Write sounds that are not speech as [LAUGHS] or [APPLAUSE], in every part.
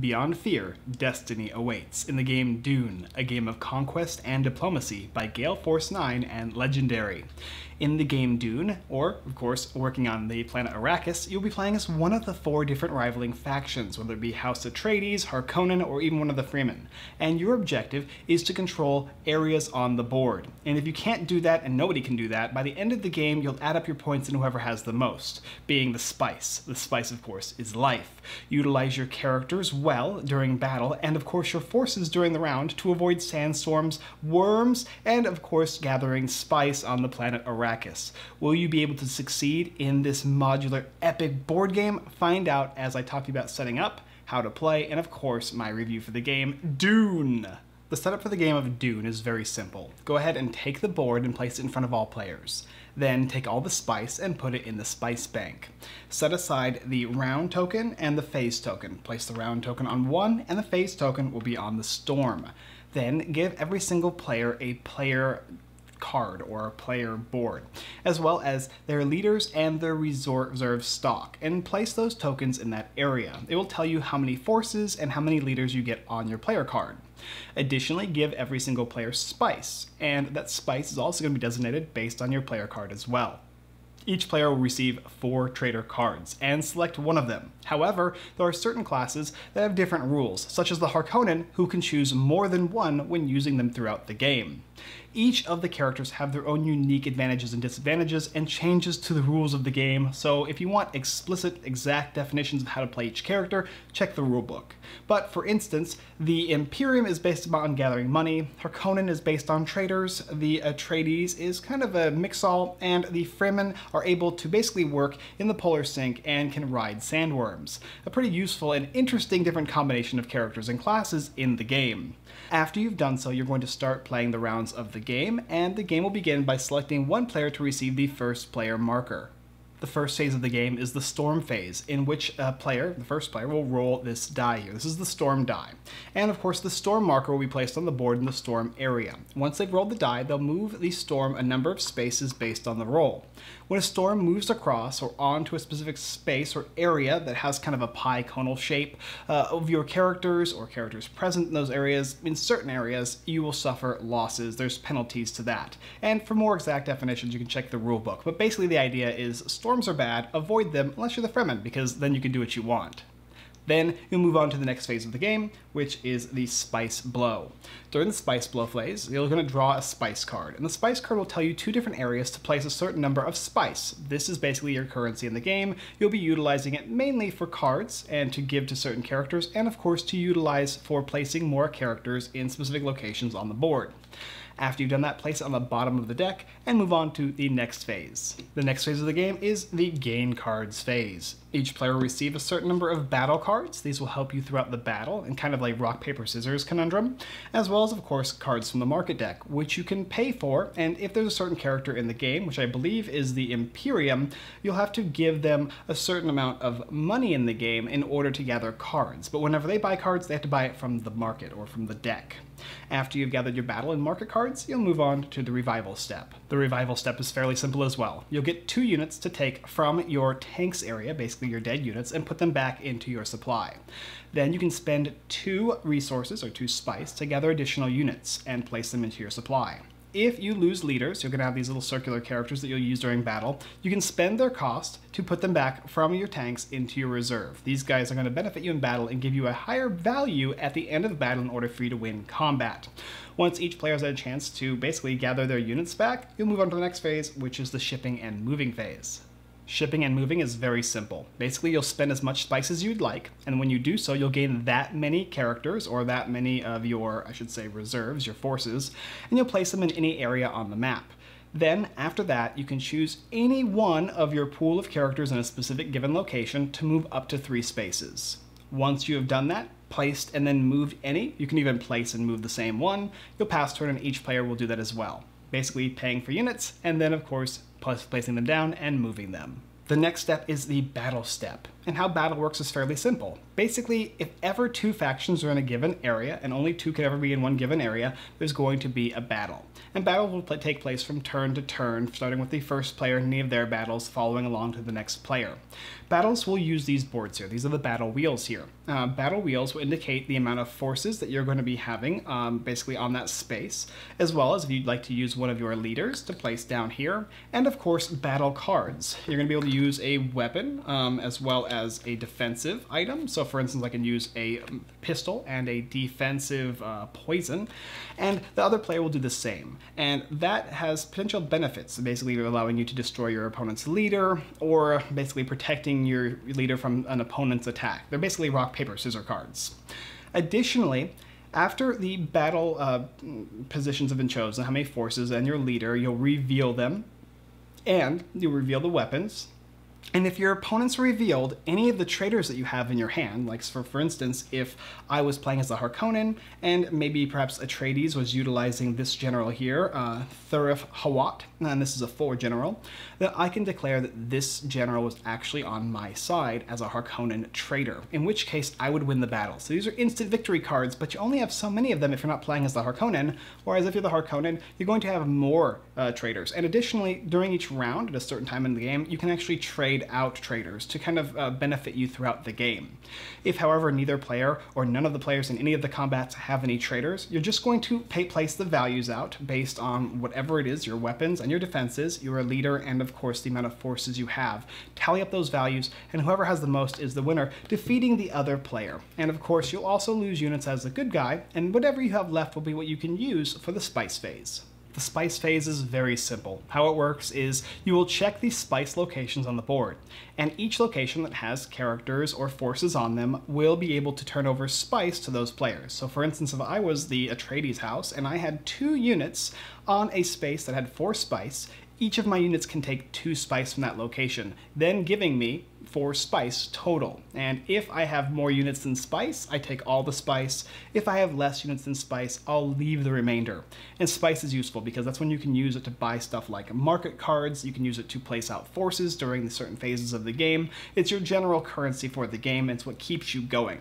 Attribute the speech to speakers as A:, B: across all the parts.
A: Beyond fear, destiny awaits in the game Dune, a game of conquest and diplomacy by Gale Force 9 and Legendary. In the game Dune, or of course working on the planet Arrakis, you'll be playing as one of the four different rivaling factions, whether it be House Atreides, Harkonnen, or even one of the Fremen. And your objective is to control areas on the board. And if you can't do that, and nobody can do that, by the end of the game you'll add up your points and whoever has the most, being the spice. The spice, of course, is life. Utilize your characters well during battle, and of course your forces during the round to avoid sandstorms, worms, and of course gathering spice on the planet Arrakis. Arrakis. Will you be able to succeed in this modular epic board game? Find out as I talk to you about setting up, how to play, and of course my review for the game Dune. The setup for the game of Dune is very simple. Go ahead and take the board and place it in front of all players. Then take all the spice and put it in the spice bank. Set aside the round token and the phase token. Place the round token on one and the phase token will be on the storm. Then give every single player a player card or player board, as well as their leaders and their reserve stock, and place those tokens in that area. It will tell you how many forces and how many leaders you get on your player card. Additionally, give every single player spice, and that spice is also going to be designated based on your player card as well. Each player will receive four traitor cards and select one of them. However, there are certain classes that have different rules, such as the Harkonnen, who can choose more than one when using them throughout the game. Each of the characters have their own unique advantages and disadvantages and changes to the rules of the game, so if you want explicit, exact definitions of how to play each character, check the rulebook. But for instance, the Imperium is based on gathering money, Harkonnen is based on traitors, the Atreides is kind of a mix-all, and the Fremen are able to basically work in the polar sink and can ride sandworms. A pretty useful and interesting different combination of characters and classes in the game. After you've done so, you're going to start playing the rounds of the game, and the game will begin by selecting one player to receive the first player marker. The first phase of the game is the storm phase, in which a player, the first player, will roll this die here. This is the storm die. And of course, the storm marker will be placed on the board in the storm area. Once they've rolled the die, they'll move the storm a number of spaces based on the roll. When a storm moves across or onto a specific space or area that has kind of a pie conal shape uh, of your characters or characters present in those areas, in certain areas, you will suffer losses. There's penalties to that. And for more exact definitions, you can check the rulebook. But basically the idea is storms are bad, avoid them unless you're the Fremen, because then you can do what you want. Then you'll move on to the next phase of the game, which is the Spice Blow. During the Spice Blow phase, you're going to draw a Spice card, and the Spice card will tell you two different areas to place a certain number of Spice. This is basically your currency in the game. You'll be utilizing it mainly for cards and to give to certain characters, and of course to utilize for placing more characters in specific locations on the board. After you've done that, place it on the bottom of the deck and move on to the next phase. The next phase of the game is the gain cards phase. Each player will receive a certain number of battle cards. These will help you throughout the battle and kind of like rock, paper, scissors conundrum, as well as, of course, cards from the market deck, which you can pay for. And if there's a certain character in the game, which I believe is the Imperium, you'll have to give them a certain amount of money in the game in order to gather cards. But whenever they buy cards, they have to buy it from the market or from the deck. After you've gathered your battle and market cards, you'll move on to the revival step. The revival step is fairly simple as well. You'll get two units to take from your tanks area, basically your dead units, and put them back into your supply. Then you can spend two resources, or two spice, to gather additional units and place them into your supply. If you lose leaders, you're going to have these little circular characters that you'll use during battle. You can spend their cost to put them back from your tanks into your reserve. These guys are going to benefit you in battle and give you a higher value at the end of the battle in order for you to win combat. Once each player has had a chance to basically gather their units back, you'll move on to the next phase, which is the shipping and moving phase. Shipping and moving is very simple. Basically, you'll spend as much spice as you'd like, and when you do so, you'll gain that many characters, or that many of your, I should say, reserves, your forces, and you'll place them in any area on the map. Then, after that, you can choose any one of your pool of characters in a specific given location to move up to three spaces. Once you have done that, placed and then moved any, you can even place and move the same one, you'll pass turn and each player will do that as well basically paying for units, and then of course placing them down and moving them. The next step is the battle step, and how battle works is fairly simple. Basically, if ever two factions are in a given area, and only two can ever be in one given area, there's going to be a battle. And battle will take place from turn to turn, starting with the first player in any of their battles, following along to the next player. Battles will use these boards here. These are the battle wheels here. Uh, battle wheels will indicate the amount of forces that you're going to be having um, basically on that space, as well as if you'd like to use one of your leaders to place down here, and of course battle cards. You're going to be able to use a weapon um, as well as a defensive item. So for instance, I can use a pistol and a defensive uh, poison, and the other player will do the same. And that has potential benefits, basically allowing you to destroy your opponent's leader, or basically protecting your leader from an opponent's attack. They're basically rock, paper, scissors cards. Additionally, after the battle uh, positions have been chosen, how many forces, and your leader, you'll reveal them, and you'll reveal the weapons, and if your opponent's revealed any of the traitors that you have in your hand, like for, for instance, if I was playing as a Harkonnen and maybe perhaps Atreides was utilizing this general here, uh, Thufir Hawat, and this is a 4 general, that I can declare that this general was actually on my side as a Harkonnen traitor, in which case I would win the battle. So these are instant victory cards, but you only have so many of them if you're not playing as the Harkonnen, whereas if you're the Harkonnen, you're going to have more uh, traitors. And additionally, during each round at a certain time in the game, you can actually trade out traitors to kind of uh, benefit you throughout the game. If, however, neither player or none of the players in any of the combats have any traitors, you're just going to pay, place the values out based on whatever it is, your weapons and your defenses, your leader, and of course the amount of forces you have. Tally up those values, and whoever has the most is the winner, defeating the other player. And of course, you'll also lose units as the good guy, and whatever you have left will be what you can use for the spice phase. The spice phase is very simple. How it works is you will check the spice locations on the board, and each location that has characters or forces on them will be able to turn over spice to those players. So for instance, if I was the Atreides house and I had two units on a space that had four spice, each of my units can take two spice from that location, then giving me four spice total. And if I have more units than spice, I take all the spice. If I have less units than spice, I'll leave the remainder. And spice is useful because that's when you can use it to buy stuff like market cards, you can use it to place out forces during the certain phases of the game. It's your general currency for the game, it's what keeps you going.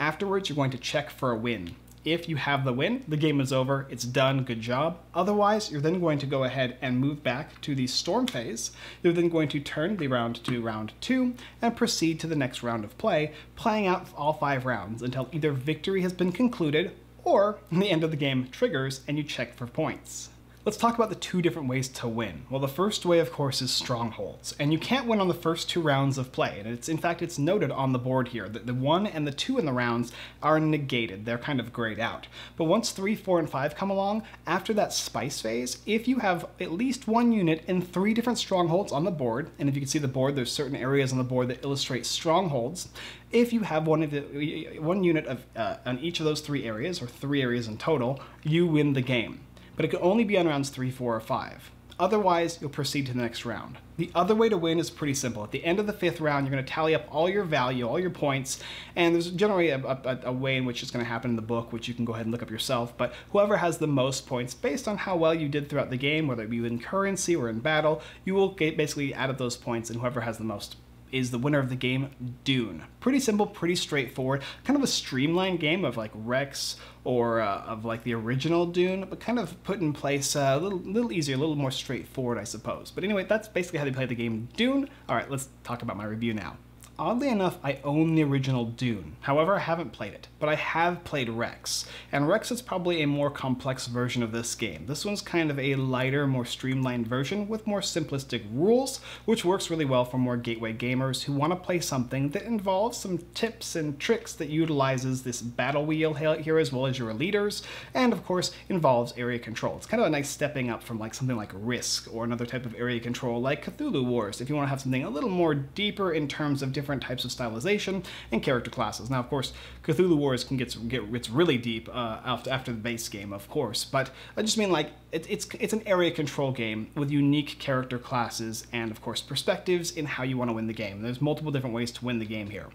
A: Afterwards, you're going to check for a win. If you have the win, the game is over, it's done, good job. Otherwise, you're then going to go ahead and move back to the storm phase. You're then going to turn the round to round two and proceed to the next round of play, playing out all five rounds until either victory has been concluded or the end of the game triggers and you check for points. Let's talk about the two different ways to win. Well, the first way, of course, is strongholds, and you can't win on the first two rounds of play. And it's in fact it's noted on the board here that the one and the two in the rounds are negated; they're kind of grayed out. But once three, four, and five come along, after that spice phase, if you have at least one unit in three different strongholds on the board, and if you can see the board, there's certain areas on the board that illustrate strongholds. If you have one of the one unit of uh, on each of those three areas, or three areas in total, you win the game but it can only be on rounds 3, 4, or 5. Otherwise, you'll proceed to the next round. The other way to win is pretty simple. At the end of the fifth round, you're going to tally up all your value, all your points, and there's generally a, a, a way in which it's going to happen in the book, which you can go ahead and look up yourself. But whoever has the most points, based on how well you did throughout the game, whether it be in currency or in battle, you will get basically add up those points, and whoever has the most is the winner of the game, Dune. Pretty simple, pretty straightforward, kind of a streamlined game of like Rex or uh, of like the original Dune, but kind of put in place uh, a little, little easier, a little more straightforward, I suppose. But anyway, that's basically how they play the game Dune. All right, let's talk about my review now. Oddly enough, I own the original Dune. However, I haven't played it, but I have played Rex, and Rex is probably a more complex version of this game. This one's kind of a lighter, more streamlined version with more simplistic rules, which works really well for more gateway gamers who want to play something that involves some tips and tricks that utilizes this battle wheel here as well as your leaders, and of course involves area control. It's kind of a nice stepping up from like something like Risk or another type of area control like Cthulhu Wars if you want to have something a little more deeper in terms of different different types of stylization and character classes. Now, of course, Cthulhu Wars can get, get gets really deep uh, after, after the base game, of course, but I just mean like it, it's it's an area control game with unique character classes and, of course, perspectives in how you want to win the game. There's multiple different ways to win the game here.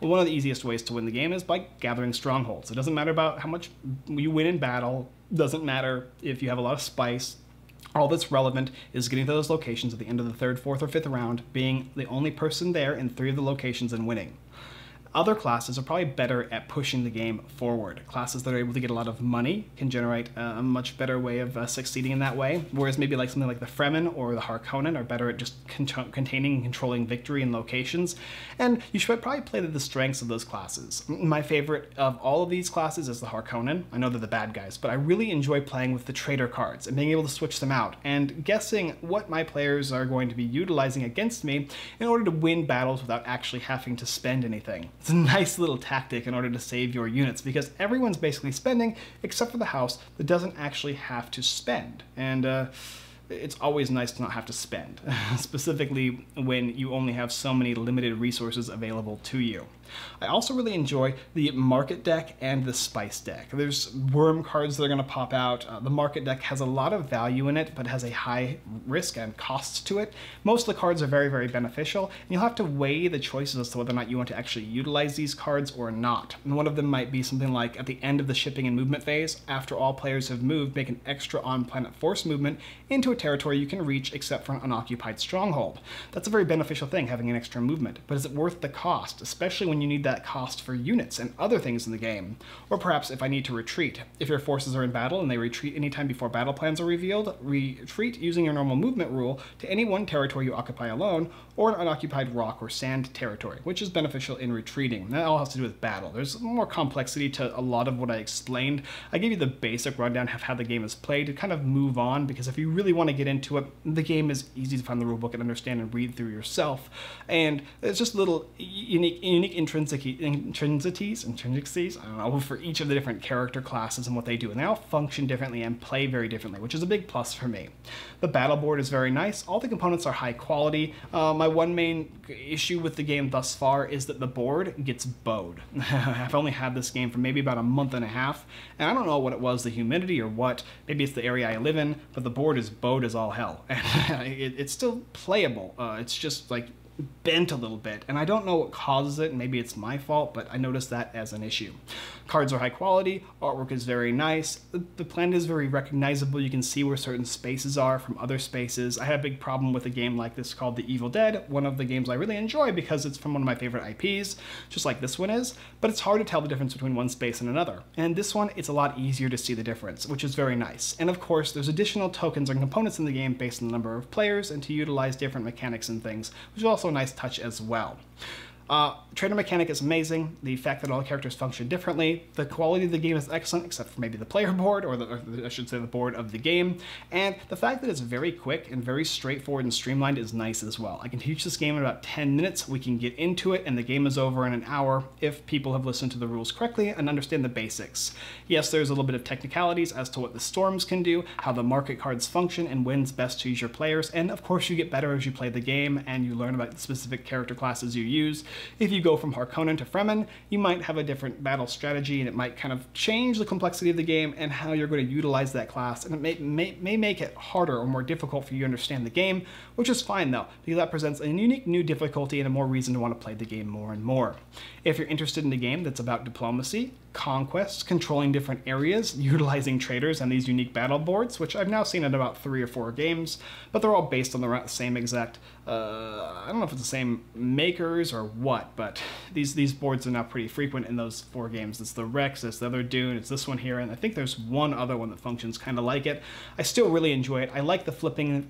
A: Well, one of the easiest ways to win the game is by gathering strongholds. It doesn't matter about how much you win in battle. Doesn't matter if you have a lot of spice all that's relevant is getting to those locations at the end of the third, fourth, or fifth round, being the only person there in three of the locations and winning. Other classes are probably better at pushing the game forward. Classes that are able to get a lot of money can generate a much better way of uh, succeeding in that way, whereas maybe like something like the Fremen or the Harkonnen are better at just con containing and controlling victory in locations. And you should probably play to the strengths of those classes. My favorite of all of these classes is the Harkonnen. I know they're the bad guys, but I really enjoy playing with the traitor cards and being able to switch them out and guessing what my players are going to be utilizing against me in order to win battles without actually having to spend anything. It's a [LAUGHS] nice little tactic in order to save your units because everyone's basically spending except for the house that doesn't actually have to spend. And uh, it's always nice to not have to spend, [LAUGHS] specifically when you only have so many limited resources available to you. I also really enjoy the market deck and the spice deck. There's worm cards that are going to pop out. Uh, the market deck has a lot of value in it, but has a high risk and cost to it. Most of the cards are very, very beneficial, and you'll have to weigh the choices as to whether or not you want to actually utilize these cards or not. And one of them might be something like at the end of the shipping and movement phase, after all players have moved, make an extra on-planet force movement into a territory you can reach except for an unoccupied stronghold. That's a very beneficial thing, having an extra movement, but is it worth the cost, especially when you need that cost for units and other things in the game. Or perhaps if I need to retreat. If your forces are in battle and they retreat anytime before battle plans are revealed, retreat using your normal movement rule to any one territory you occupy alone, or an unoccupied rock or sand territory, which is beneficial in retreating. That all has to do with battle. There's more complexity to a lot of what I explained. I gave you the basic rundown of how the game is played to kind of move on, because if you really want to get into it, the game is easy to find the rulebook and understand and read through yourself. And it's just little unique, unique intrinsities, intrinsicies, I don't know, for each of the different character classes and what they do. And they all function differently and play very differently, which is a big plus for me. The battle board is very nice. All the components are high quality. Uh, my one main issue with the game thus far is that the board gets bowed. [LAUGHS] I've only had this game for maybe about a month and a half, and I don't know what it was, the humidity or what. Maybe it's the area I live in, but the board is bowed as all hell. [LAUGHS] it, it's still playable. Uh, it's just like bent a little bit, and I don't know what causes it, maybe it's my fault, but I noticed that as an issue. Cards are high quality, artwork is very nice, the, planet is very recognizable, you can see where certain spaces are from other spaces. I had a big problem with a game like this called The Evil Dead, one of the games I really enjoy because it's from one of my favorite IPs, just like this one is, but it's hard to tell the difference between one space and another. And this one, it's a lot easier to see the difference, which is very nice. And of course, there's additional tokens and components in the game based on the number of players and to utilize different mechanics and things, which is also a nice touch as well. Uh, traitor mechanic is amazing. The fact that all characters function differently. The quality of the game is excellent, except for maybe the player [LAUGHS] board, or, the, or I should say the board of the game. And the fact that it's very quick and very straightforward and streamlined is nice as well. I can teach this game in about 10 minutes. We can get into it, and the game is over in an hour if people have listened to the rules correctly and understand the basics. Yes, there's a little bit of technicalities as to what the storms can do, how the market cards function, and when's best to use your players. And of course, you get better as you play the game and you learn about the specific character classes you use. If you go from Harkonnen to Fremen, you might have a different battle strategy and it might kind of change the complexity of the game and how you're going to utilize that class. And it may, may, may make it harder or more difficult for you to understand the game, which is fine though, because that presents a unique new difficulty and a more reason to want to play the game more and more. If you're interested in a game that's about diplomacy, conquests, controlling different areas, [LAUGHS] utilizing traitors and these unique battle boards, which I've now seen in about three or four games, but they're all based on the same exact, uh, I don't know if it's the same makers or what, but these, these boards are now pretty frequent in those four games. It's the Rex, it's the other Dune, it's this one here, and I think there's one other one that functions kind of like it. I still really enjoy it. I like the flipping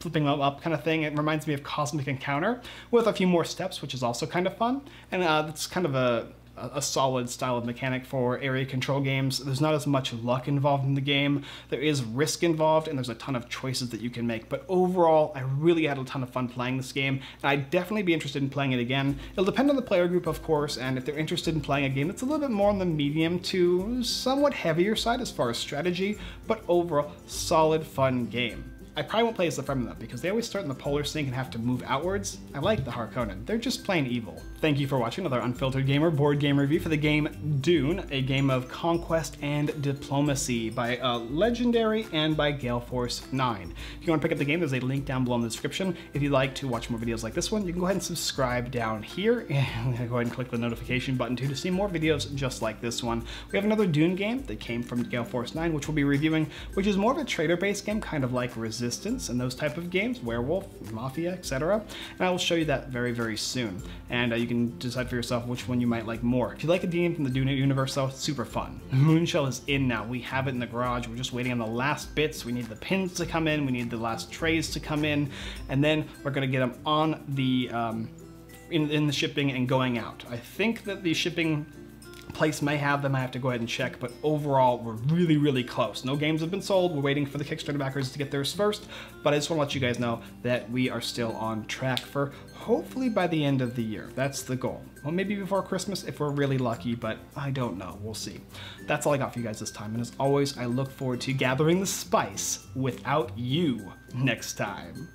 A: flipping them up kind of thing. It reminds me of Cosmic Encounter with a few more steps, which is also kind of fun. And uh, it's kind of a a solid style of mechanic for area control games. There's not as much luck involved in the game. There is risk involved, and there's a ton of choices that you can make. But overall, I really had a ton of fun playing this game, and I'd definitely be interested in playing it again. It'll depend on the player group, of course, and if they're interested in playing a game that's a little bit more on the medium to somewhat heavier side as far as strategy, but overall, solid, fun game. I probably won't play as the Fremen though, because they always start in the polar sink and have to move outwards. I like the Harkonnen. They're just plain evil. Thank you for watching another Unfiltered Gamer board game review for the game Dune, a game of conquest and diplomacy by uh, Legendary and by Gale Force 9. If you want to pick up the game, there's a link down below in the description. If you'd like to watch more videos like this one, you can go ahead and subscribe down here, [LAUGHS] and go ahead and click the notification button too to see more videos just like this one. We have another Dune game that came from Gale Force 9, which we'll be reviewing, which is more of a traitor-based game, kind of like Resistance and those type of games, Werewolf, Mafia, etc. And I will show you that very, very soon. And uh, you can decide for yourself which one you might like more. If you like a game from the Dune universe, though, super fun. Moonshell is in now. We have it in the garage. We're just waiting on the last bits. We need the pins to come in. We need the last trays to come in, and then we're gonna get them on the um, in, in the shipping and going out. I think that the shipping place may have them. I have to go ahead and check, but overall, we're really, really close. No games have been sold. We're waiting for the Kickstarter backers to get theirs first, but I just want to let you guys know that we are still on track for hopefully by the end of the year. That's the goal. Well, maybe before Christmas if we're really lucky, but I don't know. We'll see. That's all I got for you guys this time, and as always, I look forward to gathering the spice without you next time.